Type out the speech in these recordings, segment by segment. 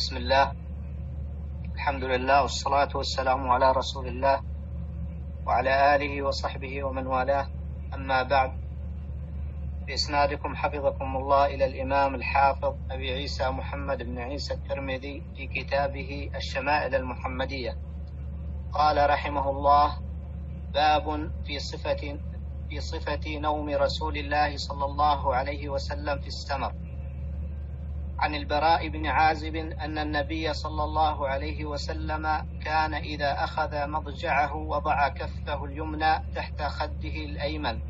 بسم الله الحمد لله والصلاة والسلام على رسول الله وعلى آله وصحبه ومن والاه أما بعد بإسنادكم حفظكم الله إلى الإمام الحافظ أبي عيسى محمد بن عيسى الترمذي في كتابه الشمائل المحمدية قال رحمه الله باب في صفة في صفة نوم رسول الله صلى الله عليه وسلم في السمر عن البراء بن عازب أن النبي صلى الله عليه وسلم كان إذا أخذ مضجعه وضع كفه اليمنى تحت خده الأيمن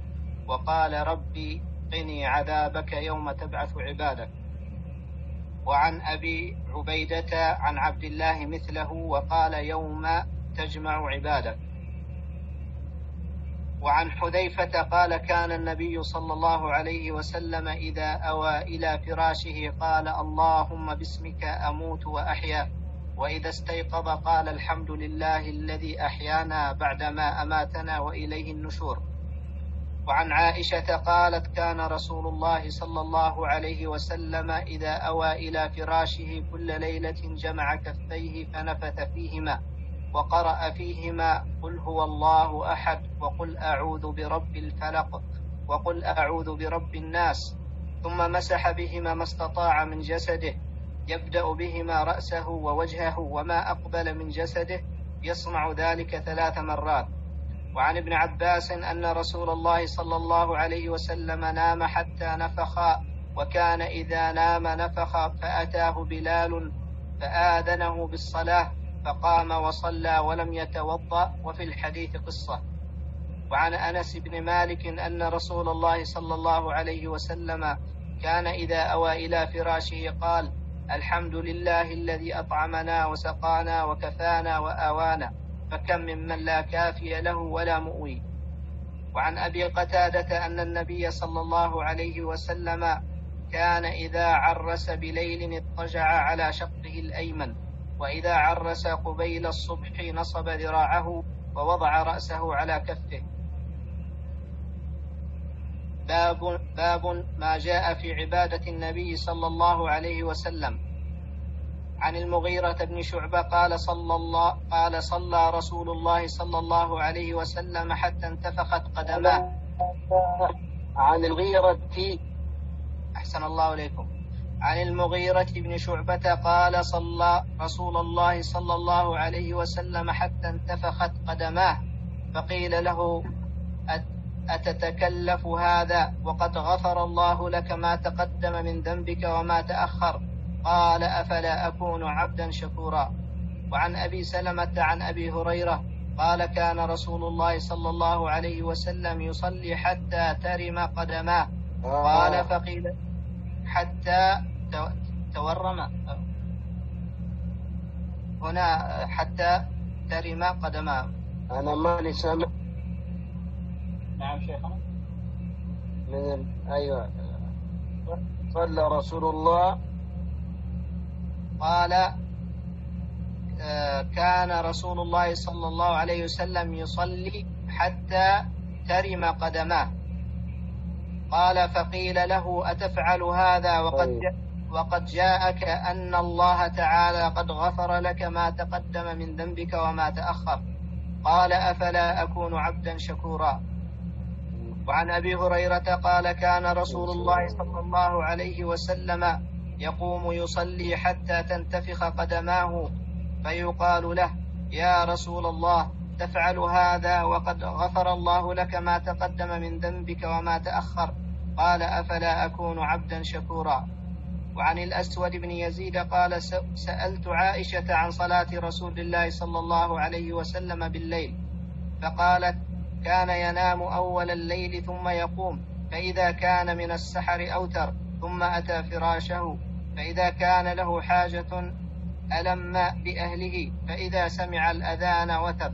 وقال ربي قني عذابك يوم تبعث عبادك. وعن أبي عبيدة عن عبد الله مثله وقال يوم تجمع عبادك. وعن حذيفة قال كان النبي صلى الله عليه وسلم إذا أوى إلى فراشه قال اللهم باسمك أموت وأحيا وإذا استيقظ قال الحمد لله الذي أحيانا بعدما أماتنا وإليه النشور. وعن عائشة قالت كان رسول الله صلى الله عليه وسلم إذا أوى إلى فراشه كل ليلة جمع كفيه فنفث فيهما. وقرأ فيهما قل هو الله أحد وقل أعوذ برب الفلق وقل أعوذ برب الناس. ثم مسح بهما ما استطاع من جسده يبدأ بهما رأسه ووجهه وما أقبل من جسده يصنع ذلك ثلاث مرات. وعن ابن عباس أن رسول الله صلى الله عليه وسلم نام حتى نفخ وكان إذا نام نفخ فأتاه بلال فآذنه بالصلاة فقام وصلى ولم يتوضأ وفي الحديث قصة. وعن أنس بن مالك أن رسول الله صلى الله عليه وسلم كان إذا أوى إلى فراشه قال الحمد لله الذي أطعمنا وسقانا وكفانا وآوانا فكم ممن لا كافي له ولا مؤوي. وعن أبي قتادة أن النبي صلى الله عليه وسلم كان إذا عرس بليل اضطجع على شقه الأيمن. وإذا عرس قبيل الصبح نصب ذراعه ووضع رأسه على كفه. باب باب ما جاء في عبادة النبي صلى الله عليه وسلم. عن المغيرة بن شعبة قال صلى الله قال صلى رسول الله صلى الله عليه وسلم حتى انتفخت قدماه. عن المغيرة أحسن الله إليكم. عن المغيرة بن شعبة قال صلى رسول الله صلى الله عليه وسلم حتى انتفخت قدماه فقيل له أتتكلف هذا وقد غفر الله لك ما تقدم من ذنبك وما تأخر؟ قال أفلا أكون عبدا شكورا. وعن أبي سلمة عن أبي هريرة قال كان رسول الله صلى الله عليه وسلم يصلي حتى ترم قدماه. قال فقيل حتى تورم. هنا حتى ترم قدماه أنا ماني سامع. نعم شيخنا. من ال... أيوة. صلى رسول الله. قال آه، كان رسول الله صلى الله عليه وسلم يصلي حتى ترم قدماه قال فقيل له أتفعل هذا وقد طيب. وقد جاءك أن الله تعالى قد غفر لك ما تقدم من ذنبك وما تأخر. قال أفلا أكون عبدا شكورا؟ وعن أبي هريرة قال كان رسول الله صلى الله عليه وسلم يقوم يصلي حتى تنتفخ قدماه فيقال له يا رسول الله تفعل هذا وقد غفر الله لك ما تقدم من ذنبك وما تأخر. قال أفلا أكون عبدا شكورا؟ وعن الأسود بن يزيد قال سألت عائشة عن صلاة رسول الله صلى الله عليه وسلم بالليل فقالت كان ينام أول الليل ثم يقوم فإذا كان من السحر أوتر ثم أتى فراشه فإذا كان له حاجة ألم بأهله فإذا سمع الأذان وتب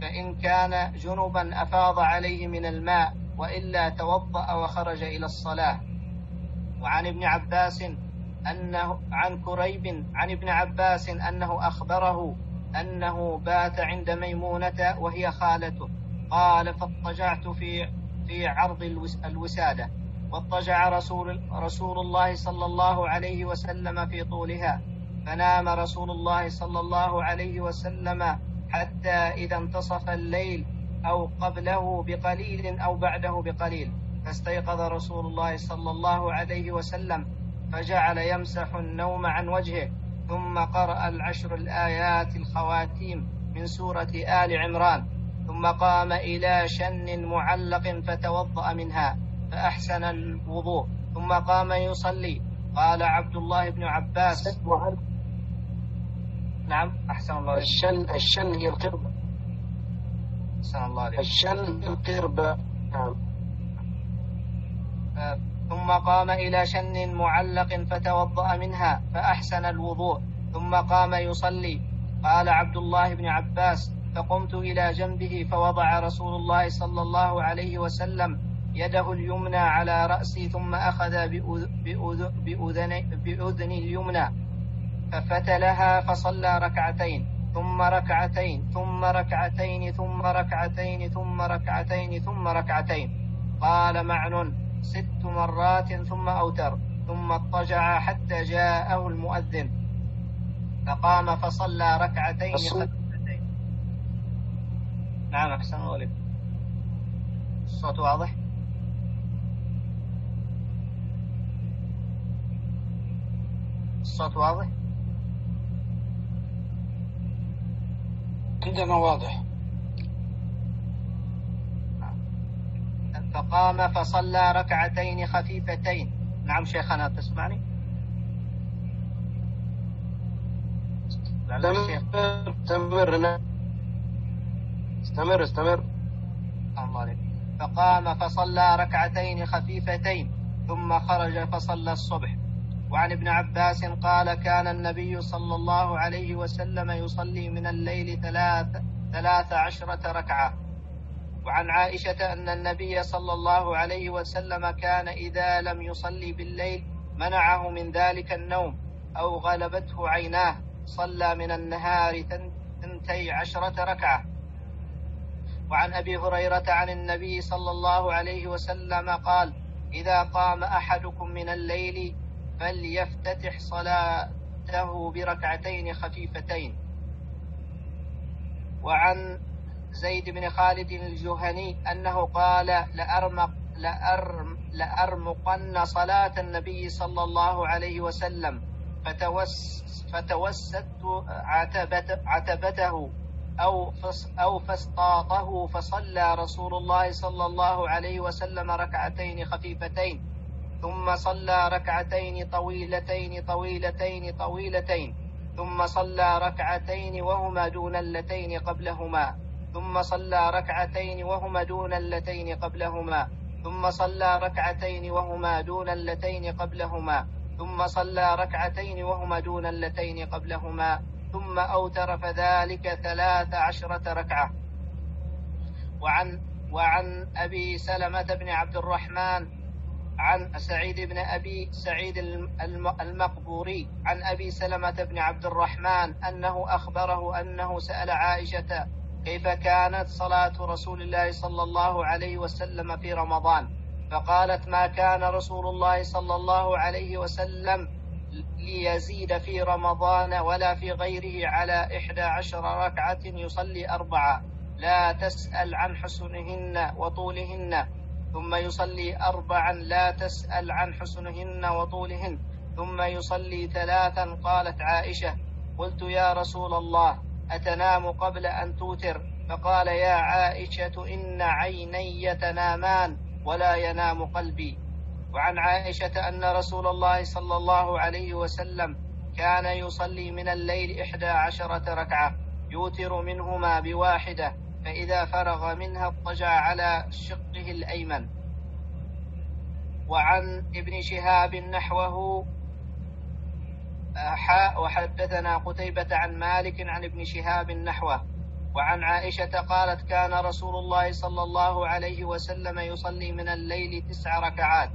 فإن كان جنبا أفاض عليه من الماء وإلا توضأ وخرج إلى الصلاة. وعن ابن عباس أنه عن كريب عن ابن عباس أنه أخبره أنه بات عند ميمونة وهي خالته. قال فاضطجعت في في عرض الوسادة. واضطجع رسول رسول الله صلى الله عليه وسلم في طولها. فنام رسول الله صلى الله عليه وسلم حتى إذا انتصف الليل أو قبله بقليل أو بعده بقليل. فاستيقظ رسول الله صلى الله عليه وسلم فجعل يمسح النوم عن وجهه ثم قرأ العشر الآيات الخواتيم من سورة آل عمران ثم قام إلى شن معلق فتوضأ منها فأحسن الوضوء ثم قام يصلي. قال عبد الله بن عباس. نعم أحسن الله الشن الشن هي القربة. أحسن الله عليك الشن القربة. نعم. ثم قام إلى شن معلق فتوضأ منها فأحسن الوضوء ثم قام يصلي. قال عبد الله بن عباس فقمت إلى جنبه فوضع رسول الله صلى الله عليه وسلم يده اليمنى على رأسي ثم أخذ بأذ- بأذ- بأذن, بأذن اليمنى ففتلها فصلى ركعتين ثم ركعتين ثم ركعتين ثم ركعتين ثم ركعتين ثم ركعتين. قال معن ست مرات ثم أوتر ثم اضطجع حتى جاءه المؤذن. فقام فصلى ركعتين. خفيفتين نعم أحسن الله الصوت واضح؟ الصوت واضح؟ عندنا واضح. فقام فصلى ركعتين خفيفتين. نعم شيخنا تسمعني؟ استمر نعم. استمر استمر. الله عليك. فقام فصلى ركعتين خفيفتين ثم خرج فصلى الصبح. وعن ابن عباس قال كان النبي صلى الله عليه وسلم يصلي من الليل ثلاث ثلاث عشرة ركعة. وعن عائشة أن النبي صلى الله عليه وسلم كان إذا لم يصلي بالليل منعه من ذلك النوم أو غلبته عيناه صلى من النهار ثن- ثنتي عشرة ركعة. وعن أبي هريرة عن النبي صلى الله عليه وسلم قال إذا قام أحدكم من الليل فليفتتح صلاته بركعتين خفيفتين. وعن زيد بن خالد الجهني أنه قال لأرمق لأرم لأرمقن صلاة النبي صلى الله عليه وسلم فتوس فتوسدت عتبت عتبته أو فس أو فاسطاطه فصلى رسول الله صلى الله عليه وسلم ركعتين خفيفتين ثم صلى ركعتين طويلتين طويلتين طويلتين ثم صلى ركعتين وهما دون اللتين قبلهما. ثم صلى ركعتين وهما دون اللتين قبلهما ثم صلى ركعتين وهما دون اللتين قبلهما ثم صلى ركعتين وهما دون اللتين قبلهما ثم أوتر فذلك ثلاث عشرة ركعة. وعن وعن أبي سلمة بن عبد الرحمن عن سعيد بن أبي سعيد الم- المقبوري عن أبي سلمة بن عبد الرحمن أنه أخبره أنه سأل عائشة كيف كانت صلاة رسول الله صلى الله عليه وسلم في رمضان؟ فقالت ما كان رسول الله صلى الله عليه وسلم ليزيد في رمضان ولا في غيره على إحدى عشر ركعة يصلي أربعة. لا تسأل عن حسنهن وطولهن ثم يصلي أربعا لا تسأل عن حسنهن وطولهن ثم يصلي ثلاثا قالت عائشة. قلت يا رسول الله أتنام قبل أن توتر؟ فقال يا عائشة إن عيني تنامان ولا ينام قلبي. وعن عائشة أن رسول الله صلى الله عليه وسلم كان يصلي من الليل إحدى عشرة ركعة يوتر منهما بواحدة فإذا فرغ منها اضطجع على شقه الأيمن. وعن ابن شهاب نحوه حاء وحدثنا قتيبة عن مالك عن ابن شهاب نحوه وعن عائشة قالت كان رسول الله صلى الله عليه وسلم يصلي من الليل تسع ركعات.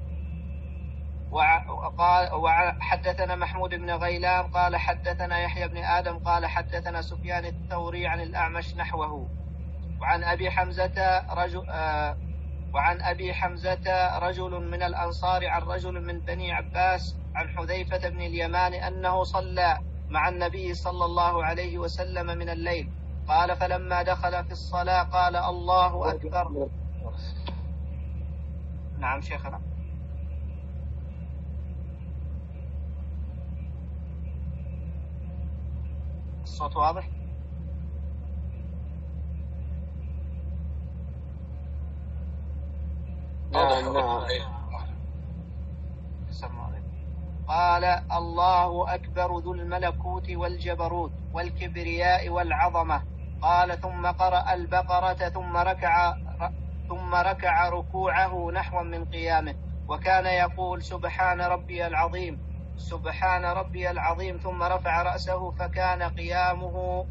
وقال وحدثنا محمود بن غيلان قال حدثنا يحيى بن آدم قال حدثنا سفيان الثوري عن الأعمش نحوه. وعن أبي حمزة رجل آه وعن أبي حمزة رجل من الأنصار عن رجل من بني عباس عن حذيفة بن اليمان أنه صلى مع النبي صلى الله عليه وسلم من الليل. قال فلما دخل في الصلاة قال الله أكبر. نعم شيخنا. الصوت واضح؟ نعم نعم. قال الله أكبر ذو الملكوت والجبروت والكبرياء والعظمة. قال ثم قرأ البقرة ثم ركع ثم ركع ركوعه نحوا من قيامه. وكان يقول سبحان ربي العظيم سبحان ربي العظيم. ثم رفع رأسه فكان قيامه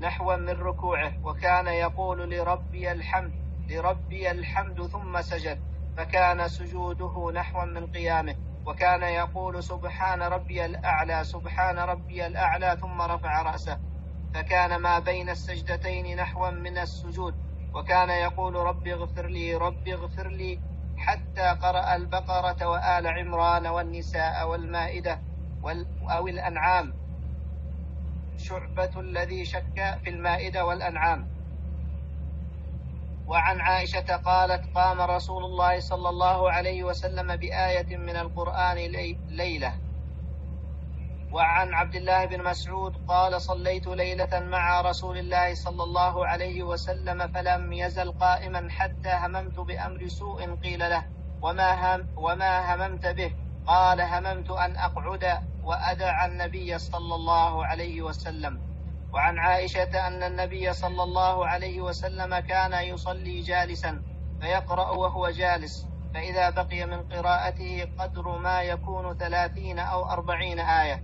نحوا من ركوعه. وكان يقول لربي الحمد لربي الحمد ثم سجد. فكان سجوده نحوا من قيامه وكان يقول سبحان ربي الأعلى سبحان ربي الأعلى ثم رفع رأسه. فكان ما بين السجدتين نحوا من السجود وكان يقول رب اغفر لي رب اغفر لي حتى قرأ البقرة وآل عمران والنساء والمائدة أو الأنعام. شعبة الذي شك في المائدة والأنعام. وعن عائشة قالت قام رسول الله صلى الله عليه وسلم بآية من القرآن ليلة. وعن عبد الله بن مسعود قال صليت ليلة مع رسول الله صلى الله عليه وسلم فلم يزل قائما حتى هممت بأمر سوء قيل له وما, هم وما هممت به. قال هممت أن أقعد وأدع النبي صلى الله عليه وسلم. وعن عائشة أن النبي صلى الله عليه وسلم كان يصلي جالسا فيقرأ وهو جالس فإذا بقي من قراءته قدر ما يكون ثلاثين أو أربعين آية.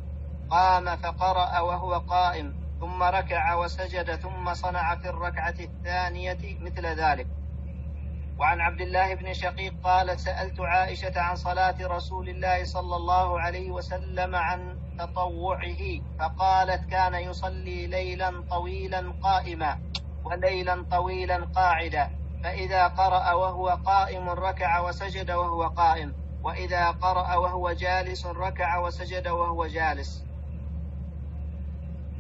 قام فقرأ وهو قائم ثم ركع وسجد ثم صنع في الركعة الثانية مثل ذلك. وعن عبد الله بن شقيق قال سألت عائشة عن صلاة رسول الله صلى الله عليه وسلم عن تطوعه. فقالت كان يصلي ليلا طويلا قائما وليلا طويلا قاعدا. فإذا قرأ وهو قائم ركع وسجد وهو قائم. وإذا قرأ وهو جالس ركع وسجد وهو جالس.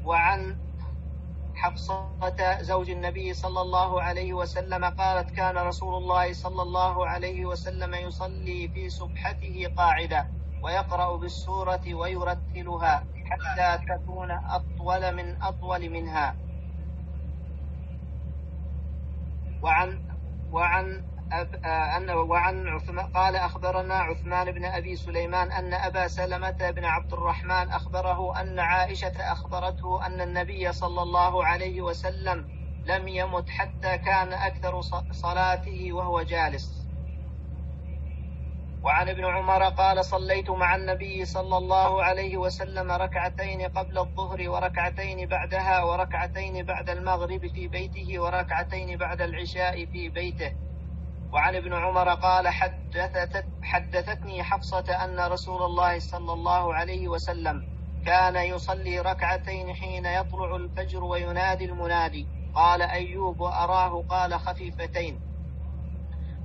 وعن حفصة زوج النبي صلى الله عليه وسلم قالت كان رسول الله صلى الله عليه وسلم يصلي في سبحته قاعدا. ويقرأ بالسورة ويرتلها حتى تكون أطول من أطول منها. وعن وعن أن وعن عثمان قال أخبرنا عثمان بن أبي سليمان أن أبا سلمة بن عبد الرحمن أخبره أن عائشة أخبرته أن النبي صلى الله عليه وسلم لم يمت حتى كان أكثر صلاته وهو جالس. وعن ابن عمر قال صليت مع النبي صلى الله عليه وسلم ركعتين قبل الظهر وركعتين بعدها وركعتين بعد المغرب في بيته وركعتين بعد العشاء في بيته. وعن ابن عمر قال حدثت حدثتني حفصة أن رسول الله صلى الله عليه وسلم كان يصلي ركعتين حين يطلع الفجر وينادي المنادي. قال أيوب وأراه قال خفيفتين.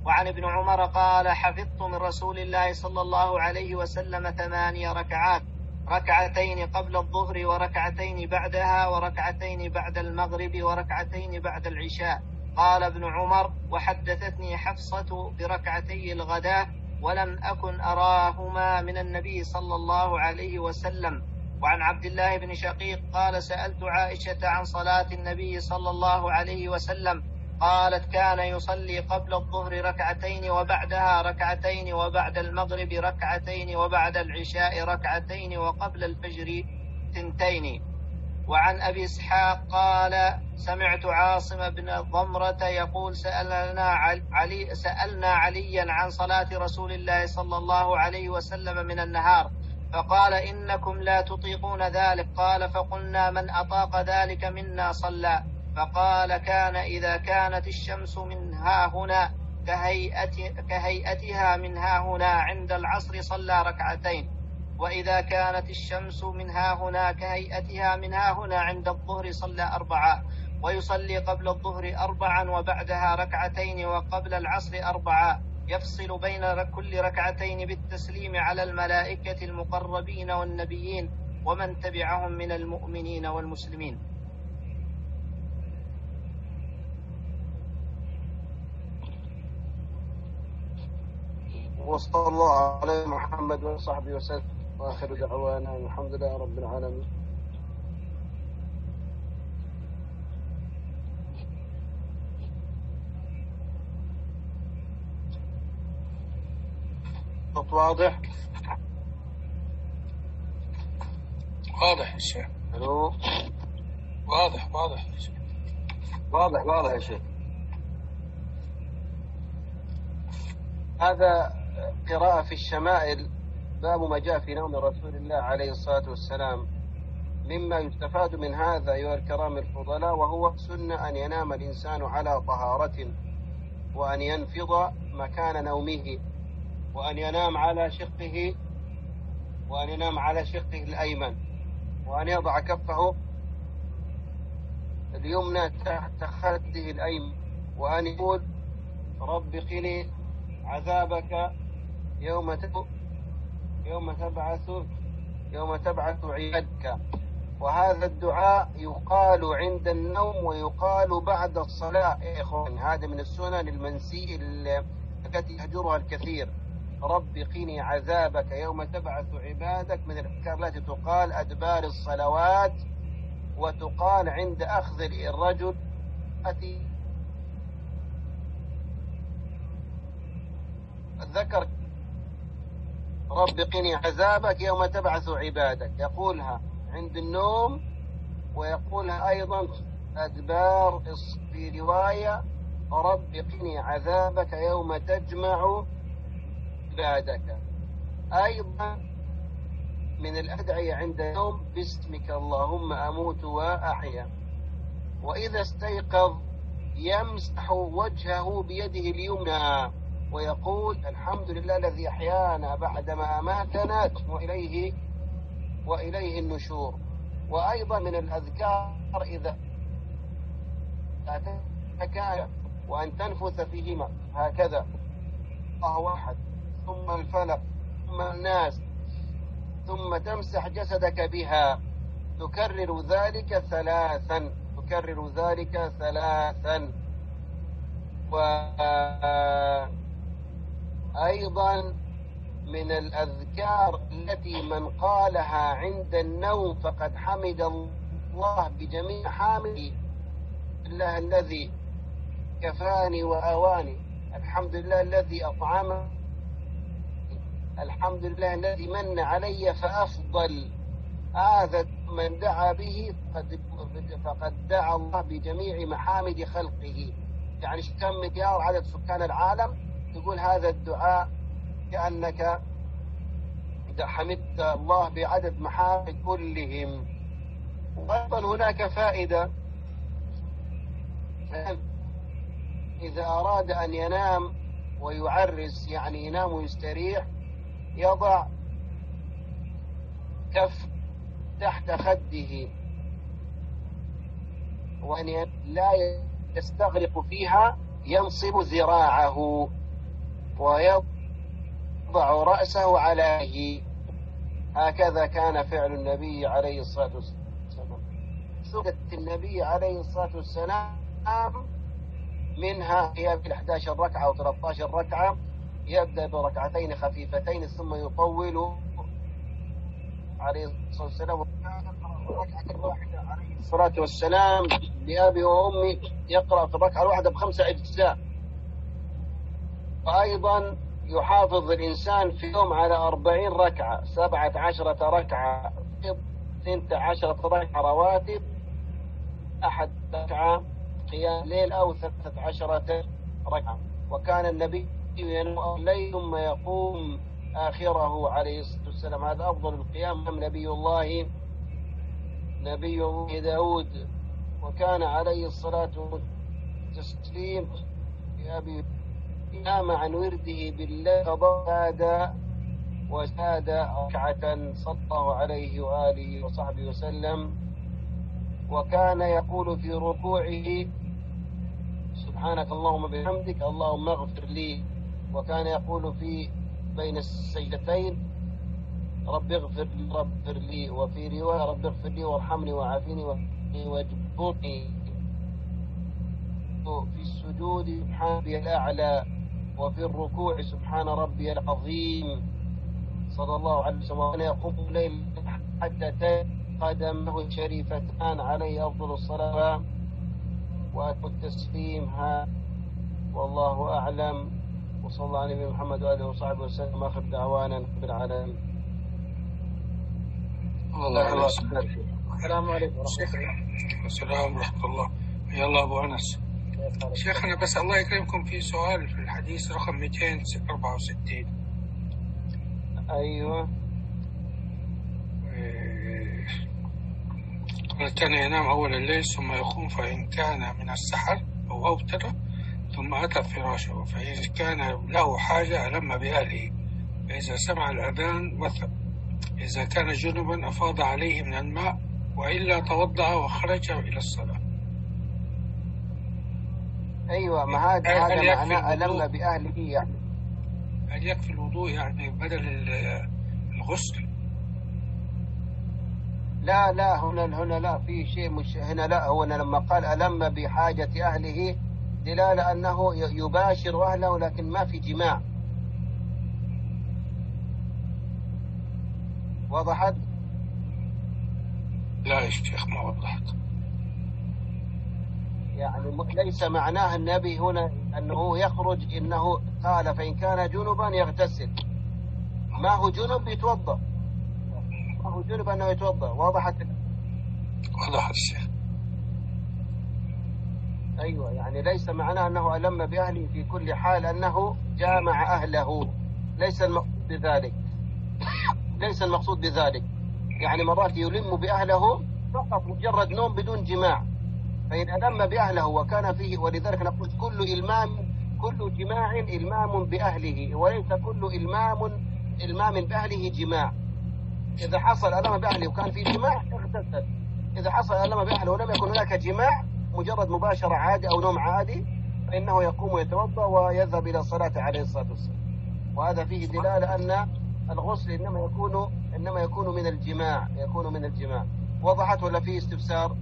وعن ابن عمر قال حفظت من رسول الله صلى الله عليه وسلم ثماني ركعات ركعتين قبل الظهر وركعتين بعدها وركعتين بعد المغرب وركعتين بعد العشاء. قال ابن عمر وحدثتني حفصة بركعتي الغداة ولم أكن أراهما من النبي صلى الله عليه وسلم. وعن عبد الله بن شقيق قال سألت عائشة عن صلاة النبي صلى الله عليه وسلم قالت كان يصلي قبل الظهر ركعتين وبعدها ركعتين وبعد المغرب ركعتين وبعد العشاء ركعتين وقبل الفجر ثنتين وعن أبي إسحاق قال سمعت عاصم بن ضمرة يقول سألنا علي سألنا عليا عن صلاة رسول الله صلى الله عليه وسلم من النهار فقال إنكم لا تطيقون ذلك. قال فقلنا من أطاق ذلك منا صلى. فقال كان إذا كانت الشمس من ها هنا كهيئة كهيئتها من ها هنا عند العصر صلى ركعتين. وإذا كانت الشمس من ها هنا كهيئتها من ها هنا عند الظهر صلى أربعة. ويصلي قبل الظهر أربعا وبعدها ركعتين وقبل العصر أربعا. يفصل بين كل ركعتين بالتسليم على الملائكة المقربين والنبيين ومن تبعهم من المؤمنين والمسلمين. وصلى الله على محمد وصحبه وسلم. وآخر دعوانا الحمد لله رب العالمين. صوت واضح؟ واضح يا شيخ. ألو؟ واضح واضح يا شيخ. واضح واضح يا شيخ. هذا قراءة في الشمائل باب ما جاء في نوم رسول الله عليه الصلاة والسلام. مما يستفاد من هذا أيها الكرام الفضلاء وهو سنة أن ينام الإنسان على طهارة وأن ينفض مكان نومه وأن ينام على شقه وأن ينام على شقه الأيمن وأن يضع كفه اليمنى تحت خده الأيمن وأن يقول رب قني عذابك يوم تب- يوم تبعث يوم تبعث عبادك وهذا الدعاء يقال عند النوم ويقال بعد الصلاة. يا إخوان هذا من السنن المنسي التي يهجرها الكثير. رب قني عذابك يوم تبعث عبادك. من الأذكار التي تقال أدبار الصلوات وتقال عند أخذ الرجل أتي ذكر رب قني عذابك يوم تبعث عبادك. يقولها عند النوم ويقولها أيضا أدبار في رواية رب قني عذابك يوم تجمع عبادك. أيضا من الأدعية عند النوم باسمك اللهم أموت وأحيا. وإذا استيقظ يمسح وجهه بيده اليمنى. ويقول الحمد لله الذي أحيانا بعدما أماتنا وإليه وإليه النشور. وأيضا من الأذكار إذا أتاك وأن تنفث فيهما. هكذا. الله واحد. ثم الفلق. ثم الناس. ثم تمسح جسدك بها. تكرر ذلك ثلاثا. تكرر ذلك ثلاثا. وأيضا من الأذكار التي من قالها عند النوم فقد حمد الله بجميع حامده الله الذي كفاني وآواني. الحمد لله الذي أطعمني. الحمد لله الذي من علي فأفضل. هذا من دعا به فقد, فقد دعا الله بجميع محامد خلقه. يعني كم مليار عدد سكان العالم؟ تقول هذا الدعاء كأنك حمدت الله بعدد محامد كلهم. وأيضا هناك فائدة. إذا أراد أن ينام ويعرس يعني ينام ويستريح يضع كف تحت خده. وأن لا يستغرق فيها ينصب ذراعه. ويضع رأسه عليه هكذا كان فعل النبي عليه الصلاة والسلام. سنة النبي عليه الصلاة والسلام منها هي في 11 ركعة أو 13 ركعة يبدأ بركعتين خفيفتين ثم يطول عليه الصلاة والسلام. الصلاة والسلام بأبي وأمي يقرأ في الركعة الواحدة بخمسة أجزاء. وأيضا يحافظ الإنسان في يوم على أربعين ركعة سبعة عشرة ركعة ثنت عشرة ركعة رواتب أحد ركعة قيام الليل أو ثلاثة عشرة ركعة. وكان النبي ينام الليل ثم يقوم آخره عليه الصلاة والسلام. هذا أفضل القيام نبي الله نبي الله داود. وكان عليه الصلاة والتسليم بأبي نام عن ورده بالله فضاد وزاد ركعة صلى الله عليه وآله وصحبه وسلم. وكان يقول في ركوعه سبحانك اللهم بحمدك اللهم اغفر لي. وكان يقول في بين السجدتين رب اغفر لي رب اغفر لي وفي رواية رب اغفر لي وارحمني وعافني واجبرني في السجود سبحان ربي الأعلى وفي الركوع سبحان ربي العظيم. صلى الله عليه وسلم. وكان يقوم الليل حتى قدمه الشريفتان عليه أفضل الصلاة وأتم التسليم. ها والله أعلم. وصلى الله على نبينا محمد وآله وصحبه وسلم. آخر دعوانا رب العالمين. الله الله. السلام عليكم ورحمة الله. السلام ورحمة الله. يلا أبو أنس. شيخنا بس الله يكرمكم في سؤال في الحديث رقم 264 أيوه. إيه، قال كان ينام أول الليل ثم يقوم فإن كان من السحر أو أوتر ثم أتى فراشه فإن كان له حاجة ألم بأهله. فإذا سمع الأذان وثب إذا كان جنبا أفاض عليه من الماء وإلا توضأ وخرج إلى الصلاة. أيوه ما هذا هذا معناه الوضوء؟ ألم بأهله يعني. هل يكفي الوضوء يعني بدل ال- الغسل؟ لا لا هنا هنا لا في شيء مش هنا لا هو أنا لما قال ألم بحاجة أهله دلالة أنه ي- يباشر أهله لكن ما في جماع. وضحت لا يا شيخ ما وضحت. يعني ليس معناه النبي هنا أنه يخرج إنه قال فإن كان جنبا يغتسل. ما هو جنب؟ يتوضأ. ما هو جنب أنه يتوضأ؟ وضحت وضحت الشيخ أيوة يعني ليس معناه أنه ألم بأهله في كل حال أنه جامع أهله. ليس المقصود بذلك. ليس المقصود بذلك. يعني مرات يلم بأهله فقط مجرد نوم بدون جماع. فإن ألم بأهله وكان فيه ولذلك نقول كل إلمام كل جماع إلمام بأهله وليس كل إلمام إلمام بأهله جماع. إذا حصل ألم بأهله وكان في جماع اغتسل. إذا حصل ألم بأهله ولم يكن هناك جماع مجرد مباشرة عادي أو نوم عادي فإنه يقوم ويتوضأ ويذهب إلى الصلاة عليه الصلاة والسلام. وهذا فيه دلالة أن الغسل إنما يكون إنما يكون من الجماع يكون من الجماع. وضحت ولا فيه استفسار؟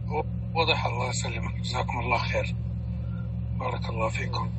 وضح الله يسلمك جزاكم الله خير. بارك الله فيكم.